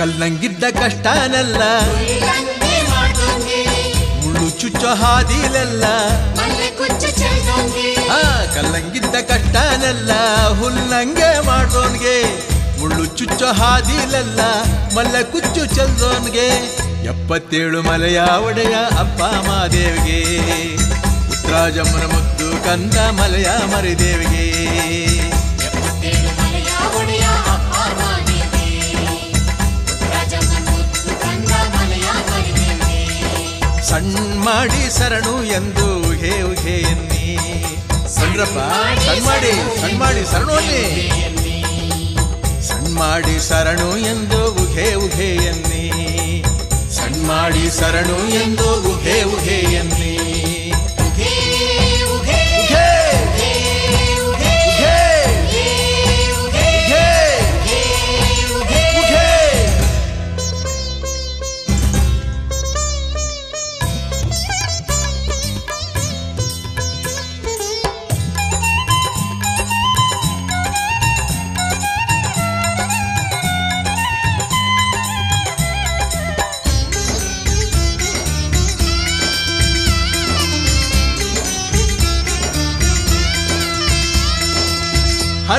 ಕಲ್ಲಂಗಿದ್ದ ಕಷ್ಟನಲ್ಲ. ಮುಳ್ಳು ಚುಚ್ಚ ಹಾದಿಲೆಲ್ಲ. ಆ, ಕಲ್ಲಂಗಿದ್ದ ಕಷ್ಟನಲ್ಲ. ಹುಲ್ಲಂಗೆ ಮಾಡೋನ್ಗೆ ಮುಳ್ಳು ಚುಚ್ಚ ಹಾದಿಲೆಲ್ಲ. ಮಲ್ಲ ಕುಚ್ಚು ಚಲ್ದೋನ್ಗೆ ಎಪ್ಪತ್ತೇಳು ಮಲೆಯ ಒಡೆಯ ಅಪ್ಪ ಮಾದೇವಿಗೆ. ಉತ್ತರಾಜಮ್ಮನ ಮುದ್ದು ಕಂದ ಮಲೆಯ ಮರಿದೇವಿಗೆ. ಸಣ್ಣ ಮಾಡಿ ಸರಣು ಎಂದು ಉಹೆ ಉಹೆ ಎನ್ನಿ. ಸಣ್ಣ ಮಾಡಿ ಸಣ್ಣ ಮಾಡಿ ಸರಣು ಸಣ್ಣ ಮಾಡಿ ಸರಣು ಎಂದು ಉಹೇ ಉಹೆ ಎನ್ನಿ. ಸಣ್ಣ ಮಾಡಿ ಸರಣು ಎಂದು ಉಹೇ ಉಹೆ ಎನ್ನಿ.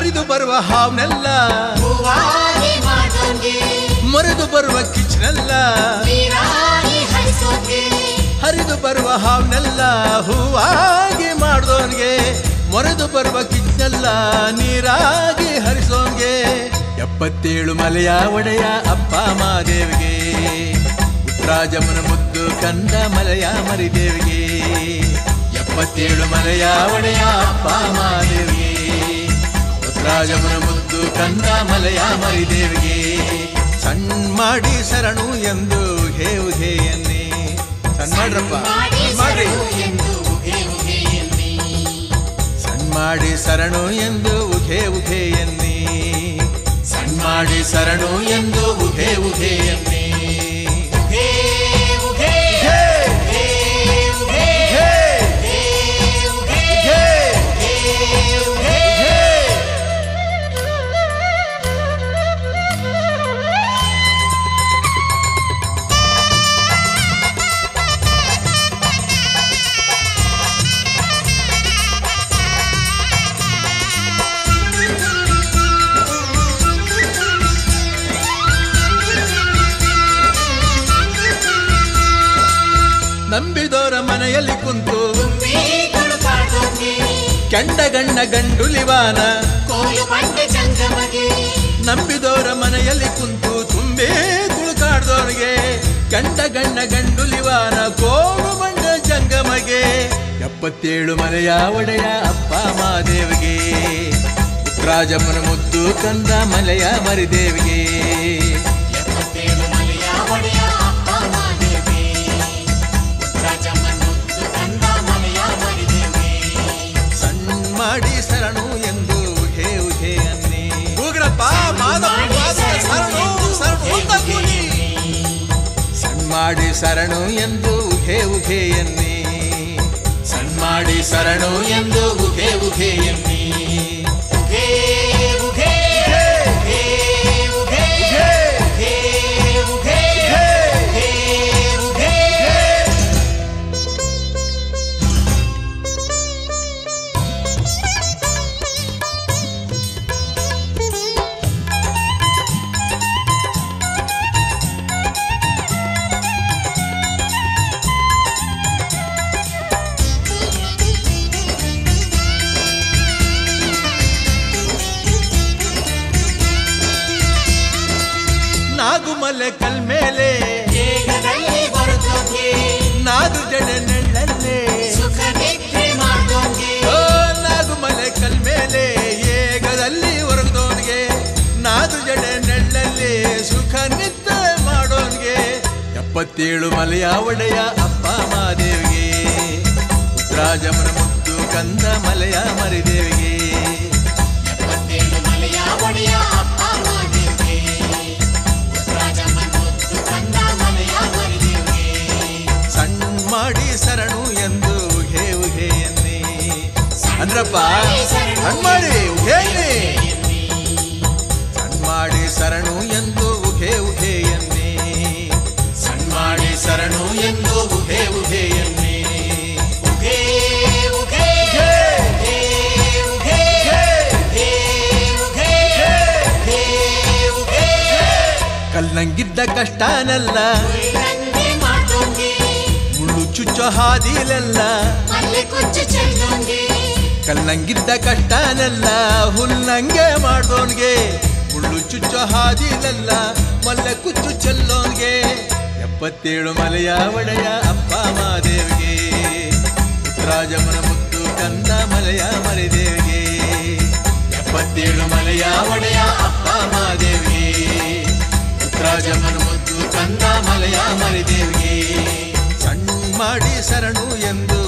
ಹರಿದು ಬರುವ ಹಾವ್ನೆಲ್ಲ. ಮರೆದು ಬರುವ ಕಿಚ್ನೆಲ್ಲ. ಹರಿದು ಬರುವ ಹಾವ್ನೆಲ್ಲ ಹೂವಾಗಿ ಮಾಡ್ದೋನ್ಗೆ. ಮೊರೆದು ಬರುವ ಕಿಚ್ನೆಲ್ಲ ನೀರಾಗಿ ಹರಿಸೋನ್ಗೆ. ಎಪ್ಪತ್ತೇಳು ಮಲೆಯ ಒಡೆಯ ಅಪ್ಪ ಮಾದೇವಿಗೆ. ಉತ್ರಾಜಮನ ಮುದ್ದು ಕಂದ ಮಲೆಯ ಮರಿದೇವಿಗೆ. ಎಪ್ಪತ್ತೇಳು ಮಲೆಯ ಒಡೆಯ ಅಪ್ಪ ಮಾದೇವಿಗೆ. ಉತ್ತರಾಜಮ್ಮನ ಮುದ್ದು ಕಂದ ಮಲೆಯ ಮರಿದೇವಿಗೆ. ಸಣ್ಣ ಮಾಡಿ ಶರಣು ಎಂದು ಹೇವು ಹೇಯನ್ನೇ. ಸಣ್ಣ ಮಾಡ್ರಪ್ಪ. ಮಾಡ್ರಿ. ಸಣ್ಣ ಮಾಡಿ ಶರಣು ಎಂದು ಉಘೆ ಉಘೆ ಎನ್ನಿ ಸಣ್ಣ ಮಾಡಿ ಶರಣು ಎಂದು ಉಘೆ ಉಘೆ ಮನೆಯಲ್ಲಿ ಕುಂತು ಕೆಂಡ ಗಣ್ಣ ಗಂಡುಲಿವಾನ ಕೋಲು ಬಂಡೆ ಜಂಗಮಗೆ ನಂಬಿದೋರ ಮನೆಯಲ್ಲಿ ಕುಂತು ತುಂಬೇ ತುಳುಕಾಡ್ದೋರಿಗೆ ಕಂಡ ಗಣ್ಣ ಗಂಡುಲಿವಾನ ಕೋಲು ಬಂಡ ಜಂಗಮಗೆ ಎಪ್ಪತ್ತೇಳು ಮನೆಯ ಒಡೆಯ ಅಪ್ಪ ಮಾದೇವಿಗೆ ರಾಜಮ್ಮನ ಮುದ್ದು ಕಂದ ಮಲೆಯ ಮರಿದೇವಿಗೆ. ಮಾಡಿ ಶರಣು ಎಂದು ಉಘೆ ಉಘೆ ಎನ್ನಿ ಸಣ್ಣ ಮಾಡಿ ಎಂದು ಉಘೆ ನಾಗುಮಲೆ ಕಲ್ಮೇಲೆ ನಾದು ಜಡೆ ನೆಳ್ಳಲ್ಲೇ. ಸುಖ ಮಲೆ. ಕಲ್ಮೇಲೆ ಏಗದಲ್ಲಿ ಹೊರಗದೋನ್ಗೆ ನಾದು ಜಡೆ ನೆಳ್ಳಲ್ಲಿ. ಸುಖ ನಿದ್ದೆ ಮಾಡೋನ್ಗೆ. ಎಪ್ಪತ್ತೇಳು ಮಲೆಯ ಒಡೆಯ ಅಪ್ಪ ಮಾದೇವಿಗೆ ರಾಜಮನ ಮುತ್ತು ಕಂದ ಮಲೆಯ ಮರಿದೇವಿಗೆ. ಮಾಡಪ್ಪ ಹಣ್ ಮಾಡಿ ಉಗೇನಿ ಸಣ್ಣ ಮಾಡಿ ಶರಣು ಎಂದು ಉಘೆ ಎನ್ನಿ. ಸಣ್ಣ ಮಾಡಿ ಶರಣು ಎಂದು ಉಘೆ ಎನ್ನಿ. ಕಲ್ನಂಗಿದ್ದ ಕಷ್ಟನಲ್ಲ. ಮುಳ್ಳು ಚುಚ್ಚೋ ಹಾದಿಲೆಲ್ಲ. ಕಲ್ನಂಗಿದ್ದ ಕಷ್ಟನೆಲ್ಲ ಹುಲ್ಲಂಗೆ ಮಾಡೋನ್ಗೆ ಮುಳ್ಳು ಚುಚ್ಚು ಹಾದಿಲೆಲ್ಲ, ಮಲ್ಲ ಕುಚ್ಚು ಚೆಲ್ಲೋನ್ಗೆ. ಎಪ್ಪತ್ತೇಳು ಮಲೆಯ ಒಡೆಯ ಅಪ್ಪ ಮಾದೇವಿಗೆ ರಾಜಮನ ಮುತ್ತು ಕಂದ ಮಲೆಯ ಮರಿದೇವಿಗೆ. ಎಪ್ಪತ್ತೇಳು ಮಲೆಯ ಒಡೆಯ ಅಪ್ಪ ಮಾದೇವಿಗೆ ರಾಜಮನ ಮುತ್ತು ಕಂದ ಮಲೆಯ ಮರಿದೇವಿಗೆ. ಸಣ್ಣ ಮಾಡಿ ಸರಣು ಎಂದು